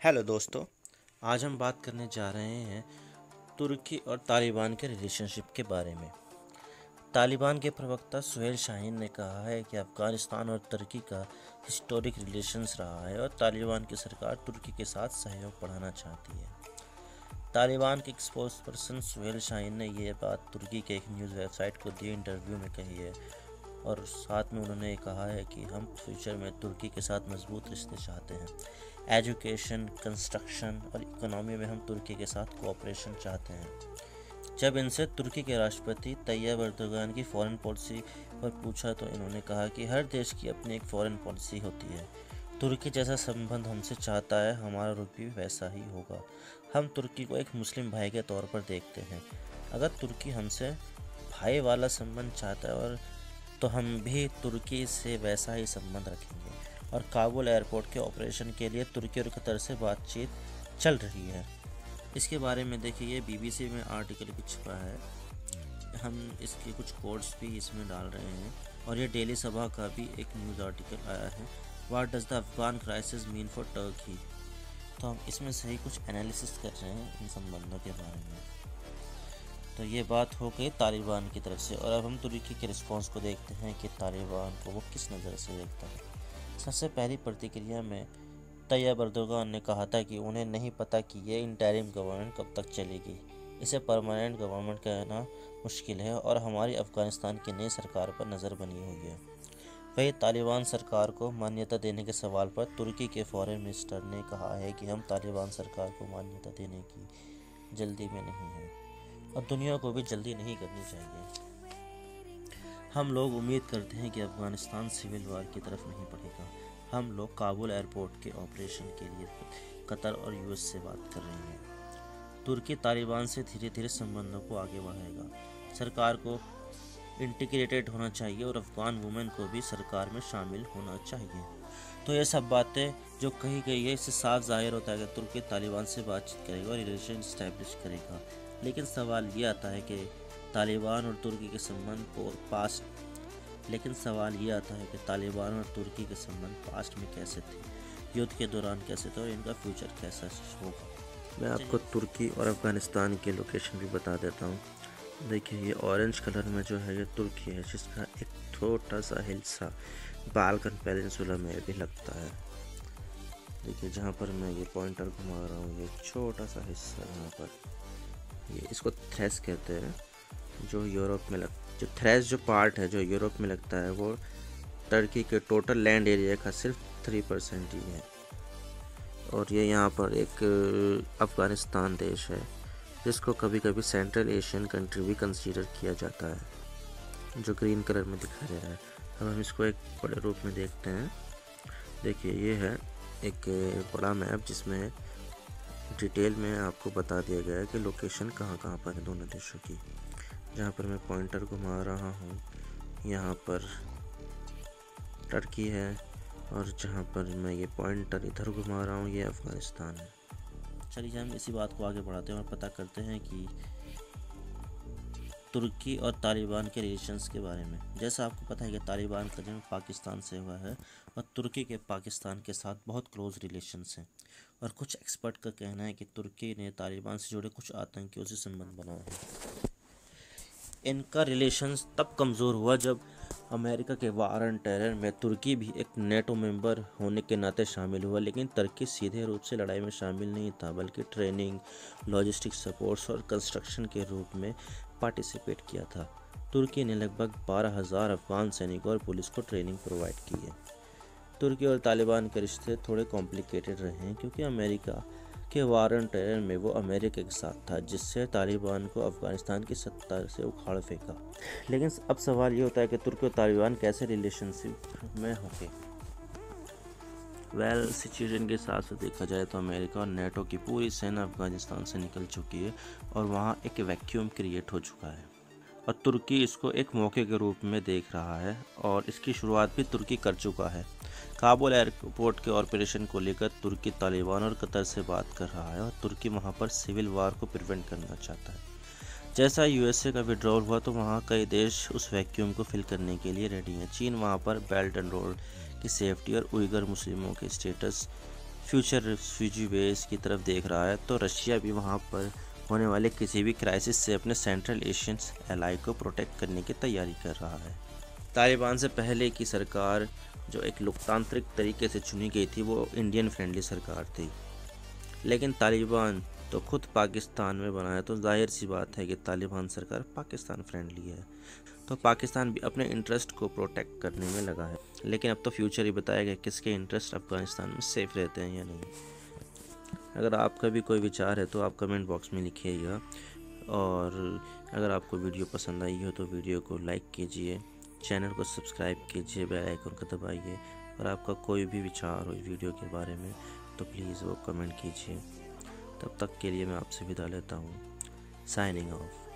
Hello दोस्तों। आज हम बात करने जा रहे हैं तुर्की और तालिबान के रिलेशनशिप के बारे में। तालिबान के प्रवक्ता सुहेल शाहीन ने कहा है कि अफ़गानिस्तान और तुर्की का हिस्टोरिक रिलेशंस रहा है और तालिबान की सरकार तुर्की के साथ सहयोग बढ़ाना चाहती है। तालिबान के स्पोक्स पर्सन सुहेल शाहीन ने यह बात तुर्की के एक न्यूज़ वेबसाइट को दिए इंटरव्यू में कही है। और साथ में उन्होंने कहा है कि हम फ्यूचर में तुर्की के साथ मज़बूत रिश्ते चाहते हैं। एजुकेशन, कंस्ट्रक्शन और इकोनॉमी में हम तुर्की के साथ कोऑपरेशन चाहते हैं। जब इनसे तुर्की के राष्ट्रपति तैयब अर्दोगान की फॉरेन पॉलिसी पर पूछा तो इन्होंने कहा कि हर देश की अपनी एक फॉरेन पॉलिसी होती है। तुर्की जैसा संबंध हमसे चाहता है, हमारा रुख भी वैसा ही होगा। हम तुर्की को एक मुस्लिम भाई के तौर पर देखते हैं। अगर तुर्की हमसे भाई वाला संबंध चाहता है और तो हम भी तुर्की से वैसा ही संबंध रखेंगे। और काबुल एयरपोर्ट के ऑपरेशन के लिए तुर्की और कतर से बातचीत चल रही है। इसके बारे में देखिए बीबीसी में आर्टिकल भी छपा है। हम इसके कुछ कोड्स भी इसमें डाल रहे हैं। और ये डेली सभा का भी एक न्यूज़ आर्टिकल आया है। What does the Afghan crisis mean for Turkey तो हम इसमें से ही कुछ एनालिसिस कर रहे हैं इन संबंधों के बारे में। तो ये बात हो गई तालिबान की तरफ़ से। और अब हम तुर्की के रिस्पांस को देखते हैं कि तालिबान को वो किस नज़र से देखता है। सबसे पहली प्रतिक्रिया में तैयब अर्दोगान ने कहा था कि उन्हें नहीं पता कि ये इंटरिम गवर्नमेंट कब तक चलेगी। इसे परमानेंट गवर्नमेंट कहना मुश्किल है और हमारी अफ़गानिस्तान की नई सरकार पर नज़र बनी हुई है। वही तालिबान सरकार को मान्यता देने के सवाल पर तुर्की के फॉरेन मिनिस्टर ने कहा है कि हम तालिबान सरकार को मान्यता देने की जल्दी में नहीं हैं। और दुनिया को भी जल्दी नहीं करनी चाहिए। हम लोग उम्मीद करते हैं कि अफ़गानिस्तान सिविल वार की तरफ़ नहीं बढ़ेगा। हम लोग काबुल एयरपोर्ट के ऑपरेशन के लिए कतर और यूएस से बात कर रहे हैं। तुर्की तालिबान से धीरे धीरे संबंधों को आगे बढ़ाएगा। सरकार को इंटीग्रेटेड होना चाहिए और अफगान वुमेन को भी सरकार में शामिल होना चाहिए। तो ये सब बातें जो कही गई है, इससे साफ़ ज़ाहिर होता है कि तुर्की तालिबान से बातचीत करेगा और रिलेशन इस्टेब्लिश करेगा। लेकिन सवाल ये आता है कि तालिबान और तुर्की के संबंध को पास्ट लेकिन सवाल ये आता है कि तालिबान और तुर्की के संबंध पास्ट में कैसे थे? युद्ध के दौरान कैसे थे और इनका फ्यूचर कैसा होगा? मैं आपको तुर्की और अफ़गानिस्तान के लोकेशन भी बता देता हूँ। देखिए ये ऑरेंज कलर में जो है ये तुर्की है जिसका एक छोटा सा हिस्सा बालकन पेनिनसुला में भी लगता है। देखिए जहाँ पर मैं ये पॉइंटर घुमा रहा हूँ ये छोटा सा हिस्सा यहाँ पर। ये इसको थ्रेस कहते हैं, जो यूरोप में लग, जो थ्रेस जो पार्ट है, जो यूरोप में लगता है, वो टर्की के टोटल लैंड एरिया का सिर्फ़ थ्री परसेंट ही है। और ये यहाँ पर एक अफ़गानिस्तान देश है, जिसको कभी कभी सेंट्रल एशियन कंट्री भी कंसीडर किया जाता है, जो ग्रीन कलर में दिखाई दे रहा है। अब हम इसको एक बड़े रूप में देखते हैं। देखिए, ये है एक बड़ा मैप जिसमें डिटेल में आपको बता दिया गया है कि लोकेशन कहाँ कहाँ पर है दोनों देशों की। जहाँ पर मैं पॉइंटर घुमा रहा हूँ, यहाँ पर टर्की है और जहाँ पर मैं ये पॉइंटर इधर घुमा रहा हूँ, ये अफ़गानिस्तान है। चलिए हम इसी बात को आगे बढ़ाते हैं और पता करते हैं कि तुर्की और तालिबान के रिलेशंस के बारे में। जैसा आपको पता है कि तालिबान का जन्म पाकिस्तान से हुआ है और तुर्की के पाकिस्तान के साथ बहुत क्लोज रिलेशंस हैं। और कुछ एक्सपर्ट का कहना है कि तुर्की ने तालिबान से जुड़े कुछ आतंकियों से संबंध बनाए हैं। इनका रिलेशंस तब कमज़ोर हुआ जब अमेरिका के वार एंड टेरर में तुर्की भी एक नेटो मेंबर होने के नाते शामिल हुआ, लेकिन तुर्की सीधे रूप से लड़ाई में शामिल नहीं था, बल्कि ट्रेनिंग लॉजिस्टिक सपोर्ट्स और कंस्ट्रक्शन के रूप में पार्टिसिपेट किया था। तुर्की ने लगभग बारह हज़ार अफगान सैनिकों और पुलिस को ट्रेनिंग प्रोवाइड की है। तुर्की और तालिबान के रिश्ते थोड़े कॉम्प्लिकेटेड रहे हैं क्योंकि अमेरिका के वारन टेरर में वो अमेरिका के साथ था, जिससे तालिबान को अफ़गानिस्तान की सत्ता से उखाड़ फेंका। लेकिन अब सवाल ये होता है कि तुर्की और तालिबान कैसे रिलेशनशिप में होंगे? वेल सिचुएशन के हिसाब से देखा जाए तो अमेरिका और नेटो की पूरी सेना अफ़गानिस्तान से निकल चुकी है और वहाँ एक वैक्यूम क्रिएट हो चुका है। और तुर्की इसको एक मौके के रूप में देख रहा है और इसकी शुरुआत भी तुर्की कर चुका है। काबुल एयरपोर्ट के ऑपरेशन को लेकर तुर्की तालिबान और कतर से बात कर रहा है और तुर्की वहाँ पर सिविल वार को प्रिवेंट करना चाहता है। जैसा यूएसए का विड्रॉल हुआ तो वहाँ कई देश उस वैक्यूम को फिल करने के लिए रेडी हैं। चीन वहाँ पर बेल्ट एंड रोड की सेफ्टी और उइगर मुस्लिमों के स्टेटस फ्यूचर रिफ्यूजी बेस की तरफ़ देख रहा है तो रशिया भी वहाँ पर होने वाले किसी भी क्राइसिस से अपने सेंट्रल एशियन एलाई को प्रोटेक्ट करने की तैयारी कर रहा है। तालिबान से पहले की सरकार जो एक लोकतांत्रिक तरीके से चुनी गई थी, वो इंडियन फ्रेंडली सरकार थी। लेकिन तालिबान तो खुद पाकिस्तान में बनाया तो ज़ाहिर सी बात है कि तालिबान सरकार पाकिस्तान फ्रेंडली है। तो पाकिस्तान भी अपने इंटरेस्ट को प्रोटेक्ट करने में लगा है। लेकिन अब तो फ्यूचर ही बताएगा किसके इंटरेस्ट अफ़गानिस्तान में सेफ़ रहते हैं या नहीं। अगर आपका भी कोई विचार है तो आप कमेंट बॉक्स में लिखिएगा। और अगर आपको वीडियो पसंद आई हो तो वीडियो को लाइक कीजिए। चैनल को सब्सक्राइब कीजिए बेल आइकन को दबाइए। और आपका कोई भी विचार हो वीडियो के बारे में तो प्लीज़ वो कमेंट कीजिए। तब तक के लिए मैं आपसे विदा लेता हूँ। Signing of